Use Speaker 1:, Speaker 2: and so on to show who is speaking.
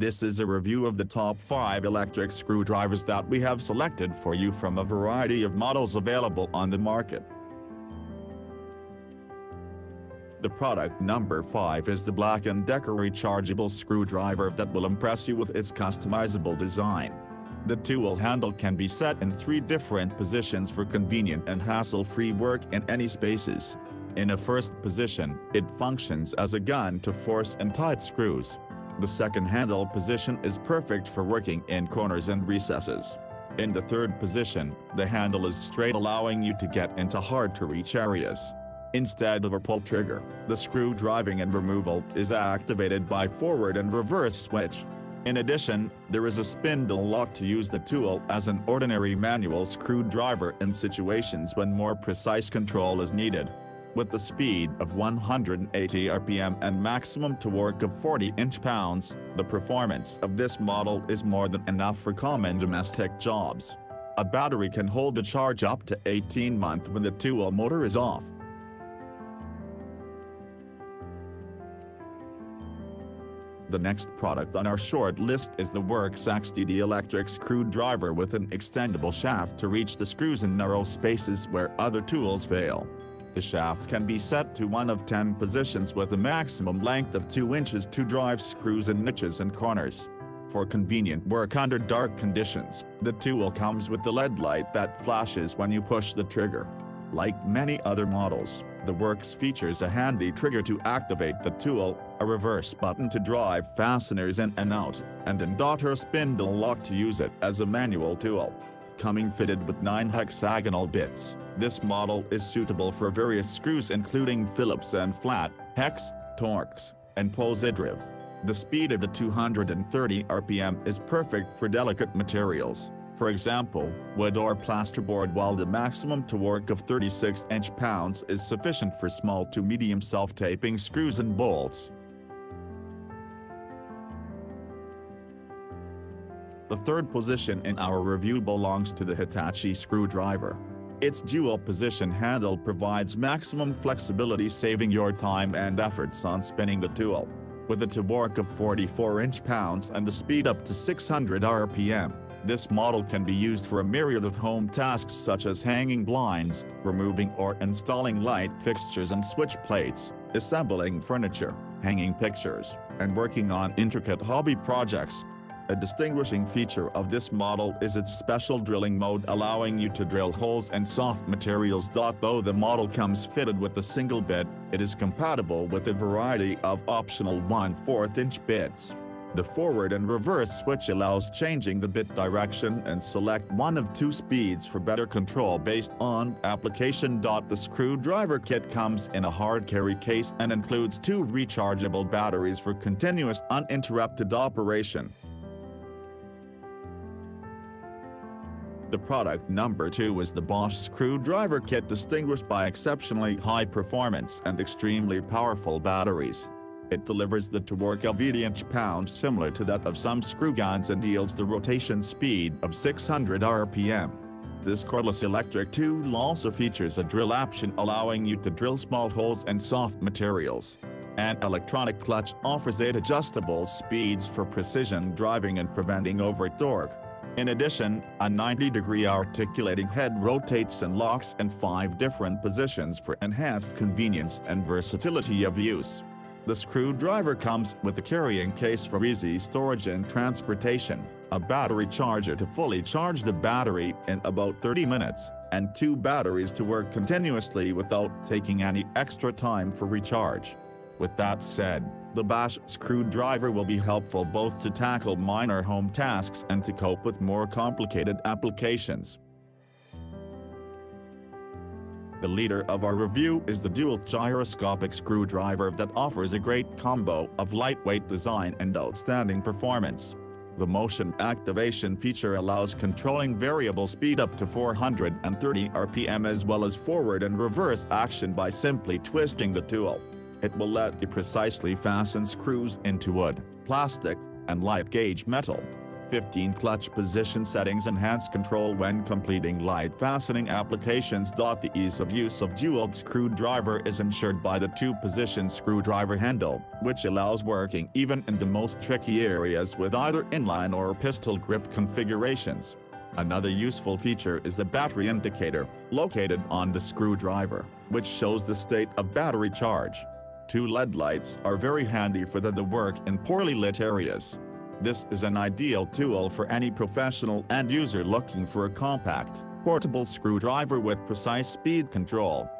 Speaker 1: This is a review of the top 5 electric screwdrivers that we have selected for you from a variety of models available on the market. The product number 5 is the Black & Decker rechargeable screwdriver that will impress you with its customizable design. The tool handle can be set in three different positions for convenient and hassle-free work in any spaces. In a first position, it functions as a gun to force and tight screws. The second handle position is perfect for working in corners and recesses. In the third position, the handle is straight allowing you to get into hard-to-reach areas. Instead of a pull trigger, the screw driving and removal is activated by forward and reverse switch. In addition, there is a spindle lock to use the tool as an ordinary manual screwdriver in situations when more precise control is needed. With the speed of 180 rpm and maximum torque of 40 inch-pounds, the performance of this model is more than enough for common domestic jobs. A battery can hold the charge up to 18 months when the tool motor is off. The next product on our short list is the Worx XTD electric screwdriver with an extendable shaft to reach the screws in narrow spaces where other tools fail. The shaft can be set to one of 10 positions with a maximum length of 2 inches to drive screws in niches and corners. For convenient work under dark conditions, the tool comes with the LED light that flashes when you push the trigger. Like many other models, the Worx features a handy trigger to activate the tool, a reverse button to drive fasteners in and out, and an daughter spindle lock to use it as a manual tool. Coming fitted with 9 hexagonal bits, this model is suitable for various screws including Phillips and flat, hex, Torx, and Pozidriv. The speed of the 230 RPM is perfect for delicate materials for example, wood or plasterboard while the maximum torque of 36 inch-pounds is sufficient for small to medium self-taping screws and bolts. The third position in our review belongs to the Hitachi screwdriver. Its dual-position handle provides maximum flexibility saving your time and efforts on spinning the tool. With a torque of 44 inch-pounds and the speed up to 600 rpm, this model can be used for a myriad of home tasks such as hanging blinds, removing or installing light fixtures and switch plates, assembling furniture, hanging pictures, and working on intricate hobby projects. A distinguishing feature of this model is its special drilling mode allowing you to drill holes in soft materials. Though the model comes fitted with a single bit, it is compatible with a variety of optional 1 4 inch bits. The forward and reverse switch allows changing the bit direction and select one of two speeds for better control based on application. The screwdriver kit comes in a hard carry case and includes two rechargeable batteries for continuous uninterrupted operation. The product number 2 is the Bosch screwdriver kit distinguished by exceptionally high performance and extremely powerful batteries. It delivers the torque of 80 inch-pounds similar to that of some screw guns and yields the rotation speed of 600 rpm. This cordless electric tool also features a drill option allowing you to drill small holes in soft materials. An electronic clutch offers 8 adjustable speeds for precision driving and preventing over torque. In addition, a 90-degree articulating head rotates and locks in five different positions for enhanced convenience and versatility of use. The screwdriver comes with a carrying case for easy storage and transportation, a battery charger to fully charge the battery in about 30 minutes, and two batteries to work continuously without taking any extra time for recharge. With that said, the Bosch screwdriver will be helpful both to tackle minor home tasks and to cope with more complicated applications. The leader of our review is the DeWalt gyroscopic screwdriver that offers a great combo of lightweight design and outstanding performance. The motion activation feature allows controlling variable speed up to 430 rpm as well as forward and reverse action by simply twisting the tool. It will let you precisely fasten screws into wood, plastic, and light gauge metal. 15 clutch position settings enhance control when completing light fastening applications. The ease of use of DeWalt screwdriver is ensured by the two-position screwdriver handle, which allows working even in the most tricky areas with either inline or pistol grip configurations. Another useful feature is the battery indicator, located on the screwdriver, which shows the state of battery charge. Two LED lights are very handy for the, the work in poorly lit areas. This is an ideal tool for any professional end user looking for a compact, portable screwdriver with precise speed control.